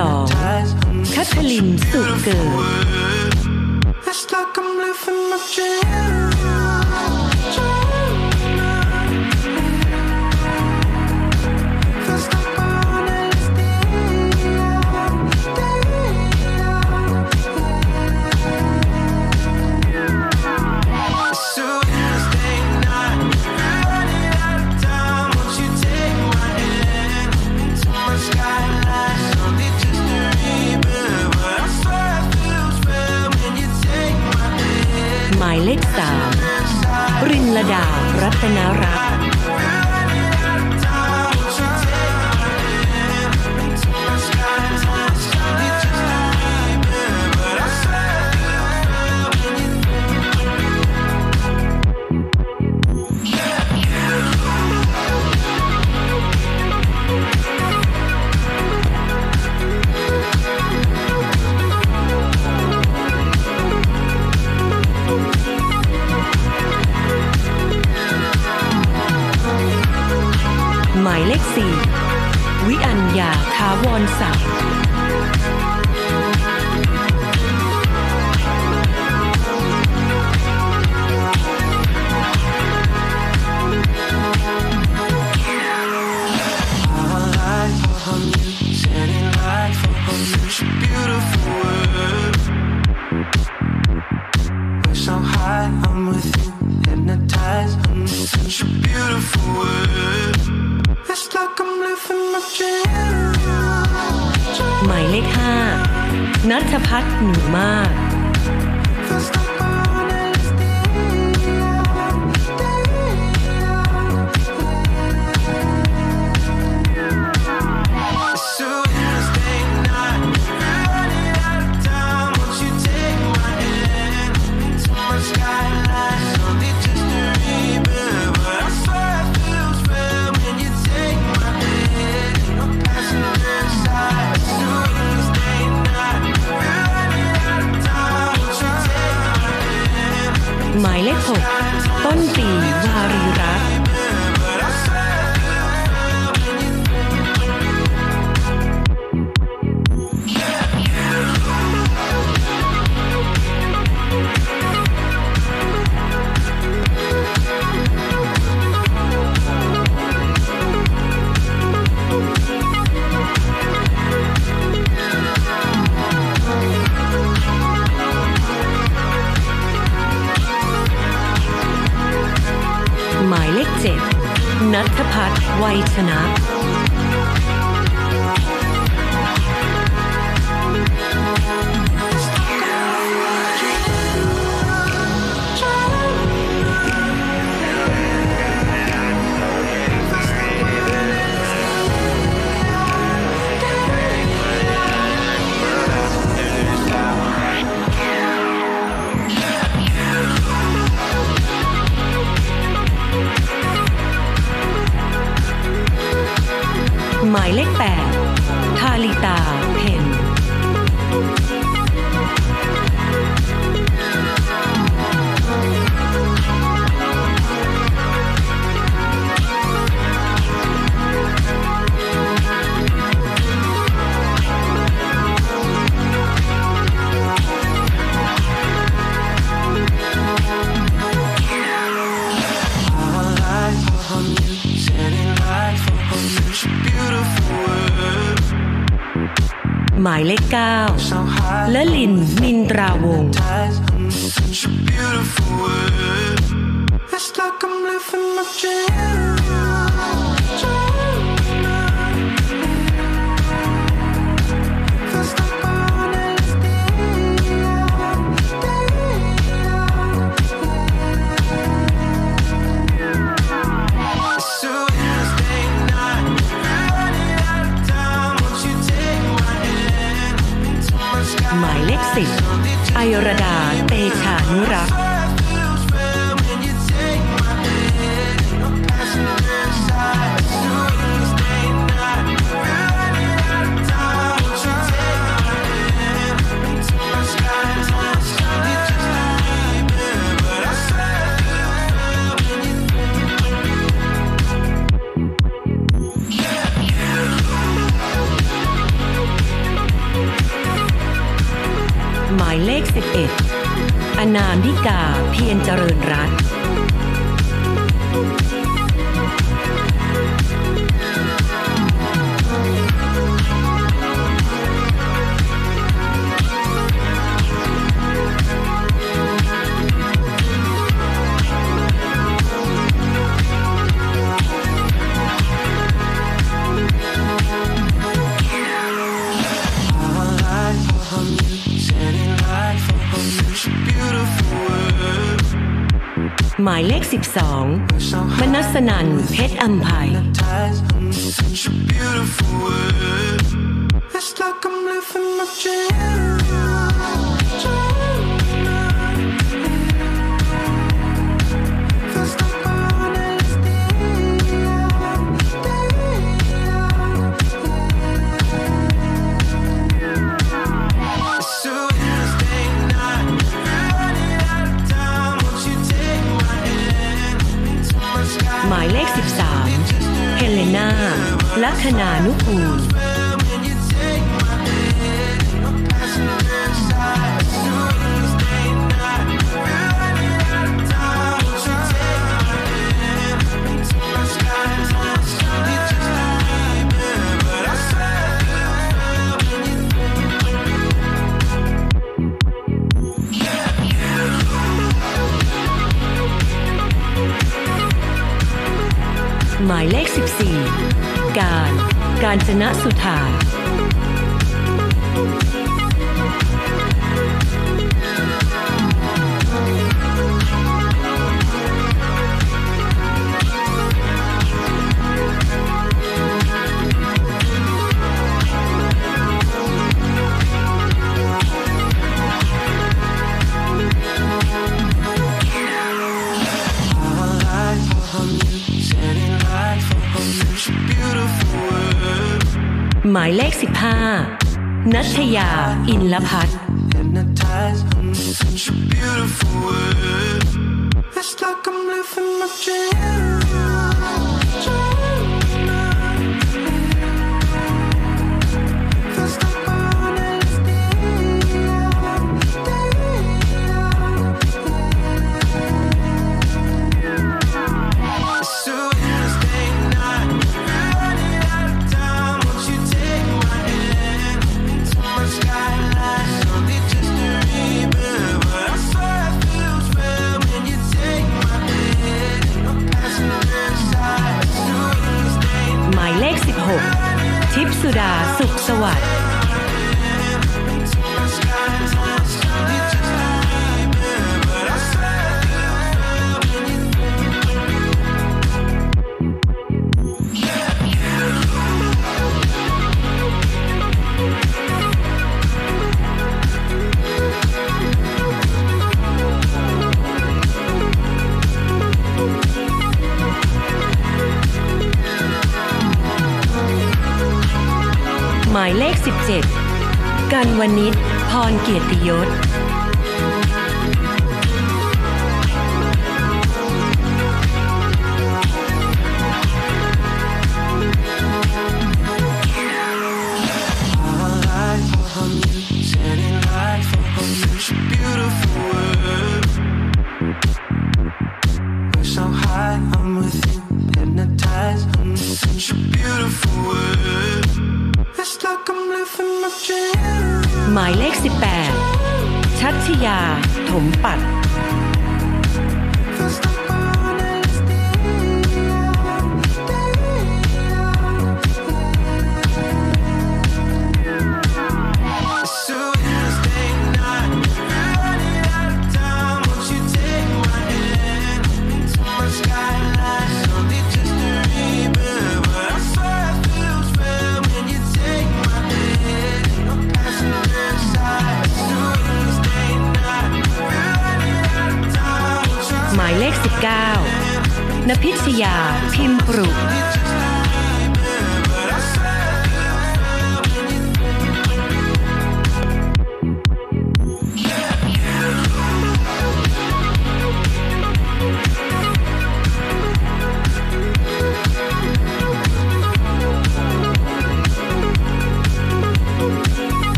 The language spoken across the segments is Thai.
2 my dream. นัทพัฒน์หนูมากายเลข9 It's like I'm living my dream 11 อนานิกาเพียรเจริญรัตน์ หมายเลข 12 มนัสนันเพชรอัมภัย Such a beautiful word. It's like I'm living my dream. ายเลข 13 เฮเลนาลัคนานุกูล หมายเลข 14 การ การชนะสุธา หมายเลข 15 นัชยา อินลพัฒน์ It's like I'm living my dream. สุดาสุขสวัสดิ์ มายเลข 17 กันวนิชพรเกียรติยศ หมายเลข 18 ชัชยา ถมปัด หมายเลข 19นพิชยาพิมพ์ปรุ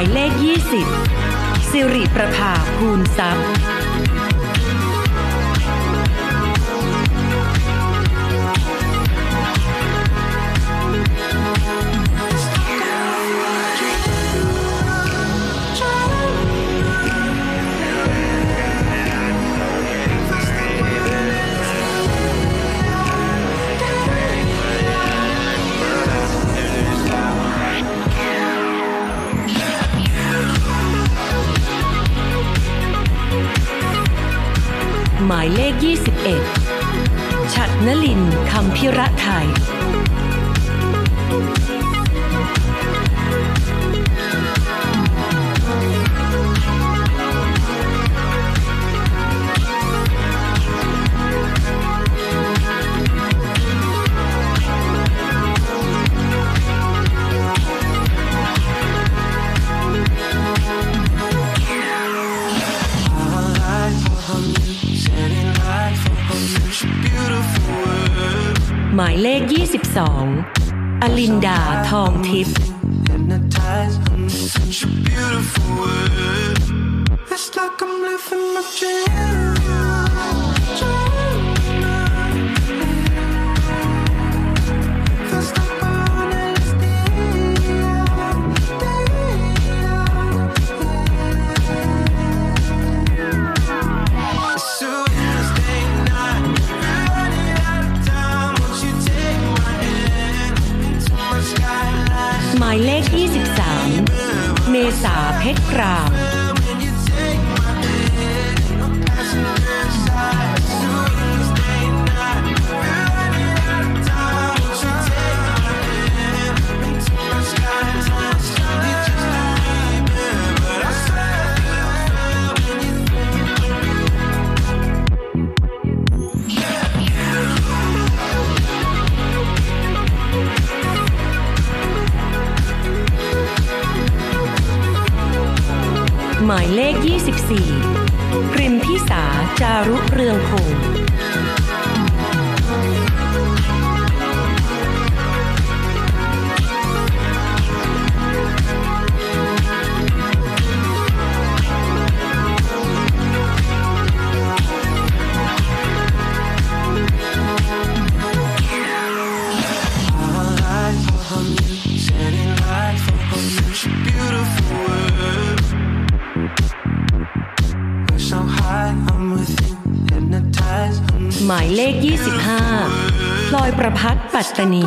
ายเลข 20สิริประภาภูนทรัพย์ายเลข 21ชัดนลินคำพิระไทย หมายเลข 22 อลินดาทองทิพย์ It's like I'm living my dream ประพัฒน์ปัตตานี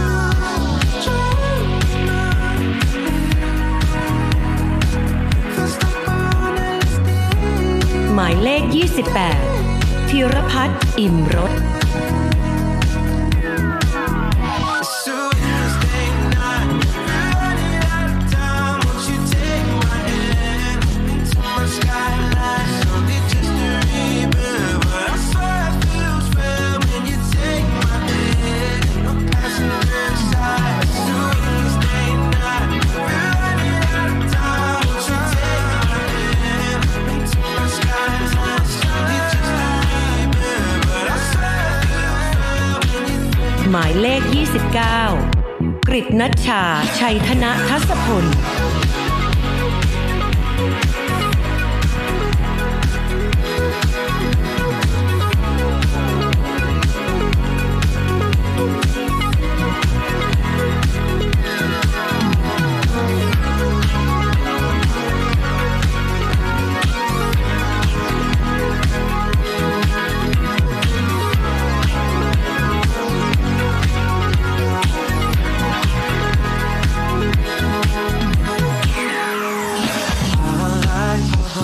หมายเลข 28ธีรพัฒน์อิ่มรส หมายเลข 29 กริตนัชชา ชัยธนทัศพล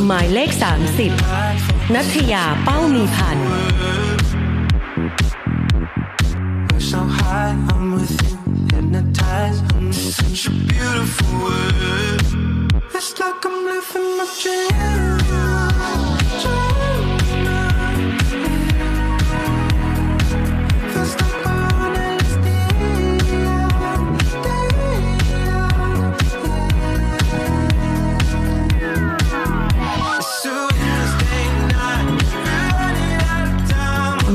หมายเลข 30 นัทยาเป้ามีพันธ์ so high, I'm with you, hypnotized. I'm such a beautiful word. It's like I'm living my dream.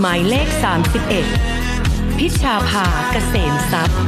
หมายเลข 31 พิชาภาเกษมทรัพย์